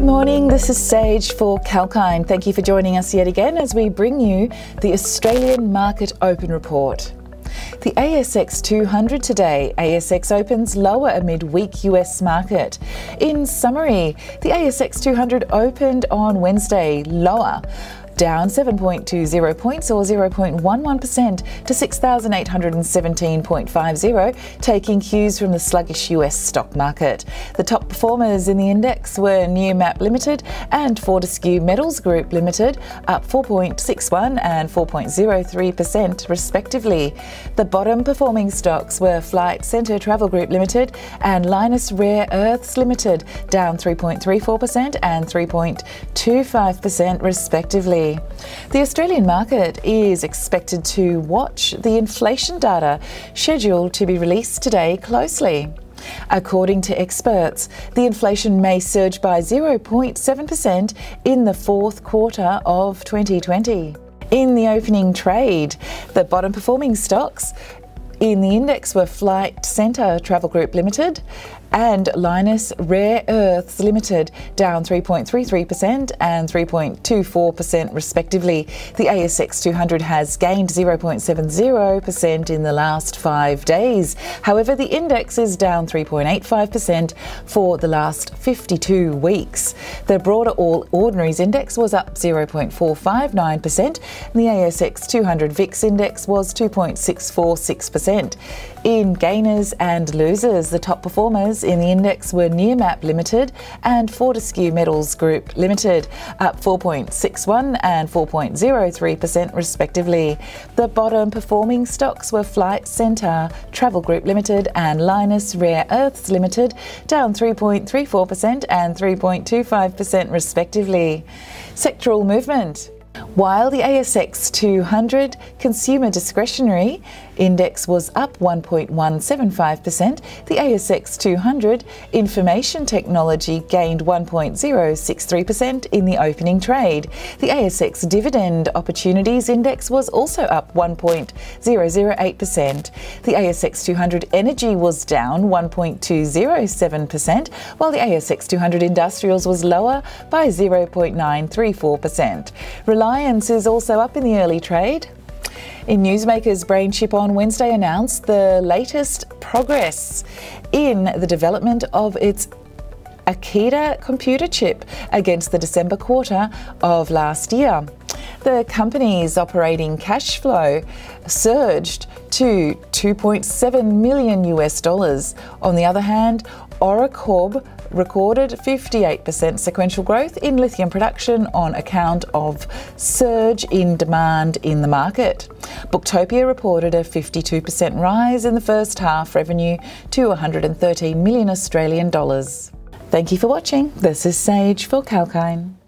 Good morning, this is Sage for Kalkine. Thank you for joining us yet again as we bring you the Australian Market Open Report. The ASX 200 today, ASX opens lower amid weak US market. In summary, the ASX 200 opened on Wednesday lower down 7.20 points or 0.11% to 6,817.50, taking cues from the sluggish US stock market. The top performers in the index were Nearmap Limited and Fortescue Metals Group Limited, up 4.61 and 4.03% respectively. The bottom performing stocks were Flight Centre Travel Group Limited and Lynas Rare Earths Limited, down 3.34% and 3.25% respectively. The Australian market is expected to watch the inflation data scheduled to be released today closely. According to experts, the inflation may surge by 0.7% in the fourth quarter of 2020. In the opening trade, the bottom performing stocks in the index were Flight Centre Travel Group Limited and Lynas Rare Earths Limited, down 3.33% and 3.24% respectively. The ASX 200 has gained 0.70% in the last five days. However, the index is down 3.85% for the last 52 weeks. The broader All Ordinaries Index was up 0.459%, and the ASX 200 VIX Index was 2.646%. In gainers and losers, the top performers in the index were Nearmap Limited and Fortescue Metals Group Limited, up 4.61 and 4.03% respectively. The bottom performing stocks were Flight Centre, Travel Group Limited and Lynas Rare Earths Limited, down 3.34% and 3.25% respectively. Sectoral movement. While the ASX 200 Consumer Discretionary Index was up 1.175%, the ASX 200 Information Technology gained 1.063% in the opening trade. The ASX Dividend Opportunities Index was also up 1.008%. The ASX 200 Energy was down 1.207%, while the ASX 200 Industrials was lower by 0.934%. Reliance is also up in the early trade. In Newsmakers, BrainChip on Wednesday announced the latest progress in the development of its Akida computer chip against the December quarter of last year. The company's operating cash flow surged to 2.7 million US dollars. On the other hand, Orocobre recorded 58% sequential growth in lithium production on account of surge in demand in the market. Booktopia reported a 52% rise in the first half revenue to 113 million Australian dollars. Thank you for watching. This is Sage for Kalkine.